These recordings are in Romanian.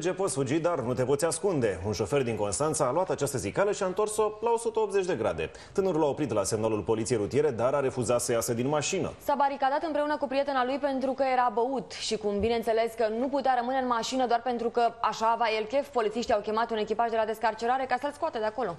Ce poți fugi, dar nu te poți ascunde. Un șofer din Constanța a luat această zicală și a întors-o la 180 de grade. Tânărul a oprit la semnalul poliției rutiere, dar a refuzat să iasă din mașină. S-a baricadat împreună cu prietena lui pentru că era băut și cum bineînțeles că nu putea rămâne în mașină doar pentru că așa avea el chef, polițiștii au chemat un echipaj de la descarcerare ca să-l scoate de acolo.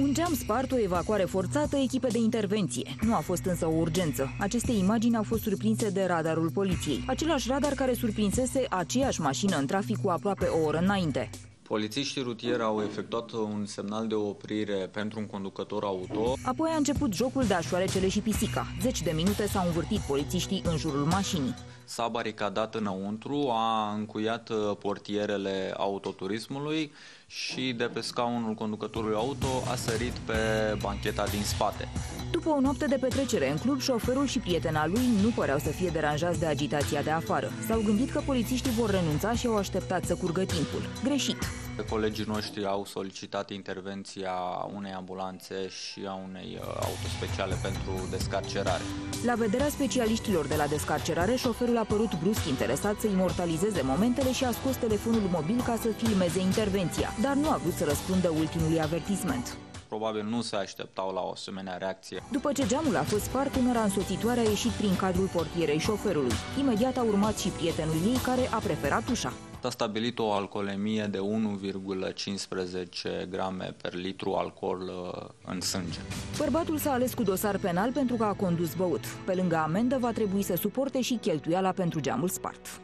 Un geam spart, o evacuare forțată, echipe de intervenție. Nu a fost însă o urgență. Aceste imagini au fost surprinse de radarul poliției. Același radar care surprinsese aceeași mașină în trafic cu aproape o oră înainte. Polițiștii rutieri au efectuat un semnal de oprire pentru un conducător auto. Apoi a început jocul de așoarecele și pisica. Zeci de minute s-au învârtit polițiștii în jurul mașinii. S-a baricadat înăuntru, a încuiat uh, portierele autoturismului și de pe scaunul conducătorului auto a sărit pe bancheta din spate. După o noapte de petrecere în club, șoferul și prietena lui nu păreau să fie deranjați de agitația de afară. S-au gândit că polițiștii vor renunța și au așteptat să curgă timpul. Greșit! Colegii noștri au solicitat intervenția unei ambulanțe și a unei uh, autospeciale pentru descarcerare. La vederea specialiștilor de la descarcerare, șoferul a părut brusc interesat să imortalizeze momentele și a scos telefonul mobil ca să filmeze intervenția, dar nu a vrut să răspundă ultimului avertisment probabil nu se așteptau la o asemenea reacție. După ce geamul a fost spart, tânăra însoțitoare a ieșit prin cadrul portierei șoferului. Imediat a urmat și prietenul ei, care a preferat ușa. A stabilit o alcoolemie de 1,15 grame per litru alcool uh, în sânge. Bărbatul s-a ales cu dosar penal pentru că a condus băut. Pe lângă amendă va trebui să suporte și cheltuiala pentru geamul spart.